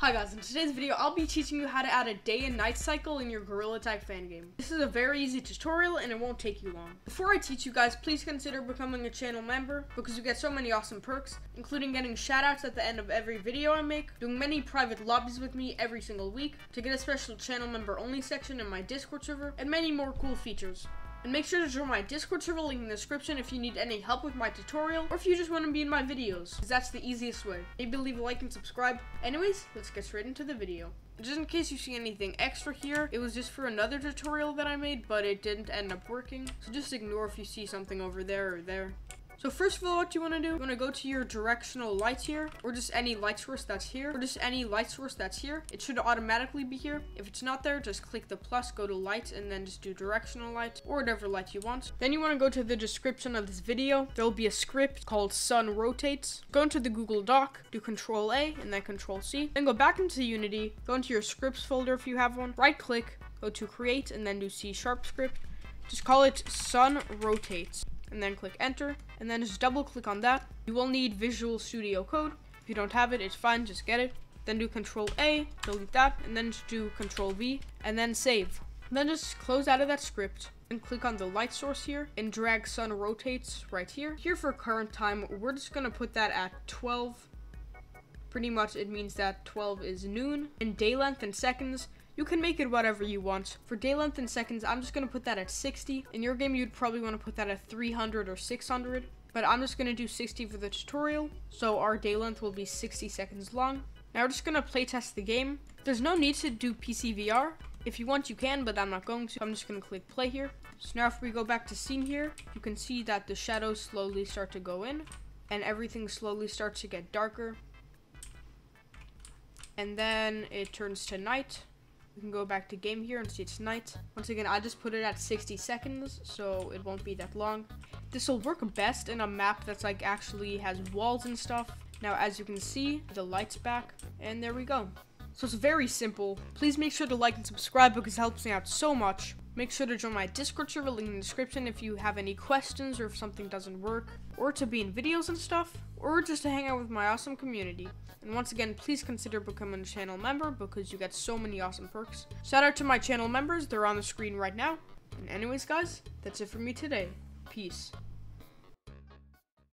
Hi guys, in today's video, I'll be teaching you how to add a day and night cycle in your Gorilla Tag fan game. This is a very easy tutorial and it won't take you long. Before I teach you guys, please consider becoming a channel member because you get so many awesome perks, including getting shoutouts at the end of every video I make, doing many private lobbies with me every single week, to get a special channel member only section in my Discord server, and many more cool features. And make sure to join my Discord server link in the description if you need any help with my tutorial or if you just want to be in my videos, because that's the easiest way. Maybe leave a like and subscribe. Anyways, let's get straight into the video. Just in case you see anything extra here, it was just for another tutorial that I made, but it didn't end up working. So just ignore if you see something over there or there. So first of all, what you want to do, you want to go to your directional lights here, or just any light source that's here, or just any light source that's here. It should automatically be here. If it's not there, just click the plus, go to lights, and then just do directional lights, or whatever light you want. Then you want to go to the description of this video. There'll be a script called sun rotates. Go into the Google Doc, do Control A, and then Control C. Then go back into Unity, go into your scripts folder if you have one, right click, go to create, and then do C sharp script. Just call it sun rotates and then click enter and then just double click on that. You will need Visual Studio Code. If you don't have it, it's fine, just get it. Then do Control A, delete that, and then just do Control V, and then save. then just close out of that script and click on the light source here and drag sun rotates right here. Here for current time, we're just gonna put that at 12. Pretty much it means that 12 is noon. And day length in seconds, you can make it whatever you want. For day length in seconds, I'm just going to put that at 60. In your game, you'd probably want to put that at 300 or 600. But I'm just going to do 60 for the tutorial. So our day length will be 60 seconds long. Now we're just going to playtest the game. There's no need to do PCVR. If you want, you can, but I'm not going to. I'm just going to click play here. So now if we go back to scene here, you can see that the shadows slowly start to go in. And everything slowly starts to get darker. And then it turns to night. We can go back to game here and see it's night. Once again, I just put it at 60 seconds, so it won't be that long. This will work best in a map that's like actually has walls and stuff. Now, as you can see, the light's back, and there we go. So it's very simple. Please make sure to like and subscribe because it helps me out so much. Make sure to join my Discord server, link in the description if you have any questions or if something doesn't work, or to be in videos and stuff, or just to hang out with my awesome community. And once again, please consider becoming a channel member because you get so many awesome perks. Shout out to my channel members, they're on the screen right now. And anyways, guys, that's it for me today. Peace.